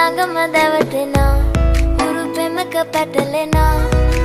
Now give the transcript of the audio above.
ළඟම දැවටෙනා උරු පෙමක පැටලෙනා. වනාරී